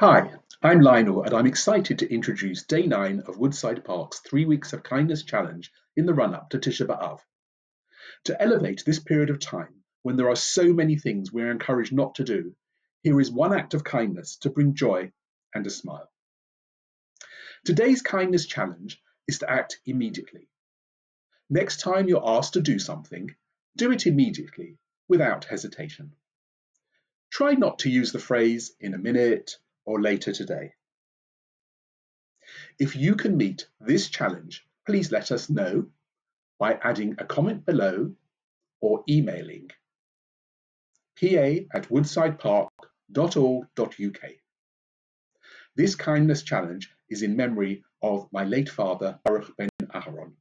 Hi, I'm Lionel and I'm excited to introduce day nine of Woodside Park's Three Weeks of Kindness Challenge in the run up to Tisha B'Av. To elevate this period of time when there are so many things we are encouraged not to do, here is one act of kindness to bring joy and a smile. Today's kindness challenge is to act immediately. Next time you're asked to do something, do it immediately without hesitation. Try not to use the phrase in a minute or later today. If you can meet this challenge, please let us know by adding a comment below or emailing pa at woodsidepark.org.uk. This kindness challenge is in memory of my late father, Baruch Ben Aharon.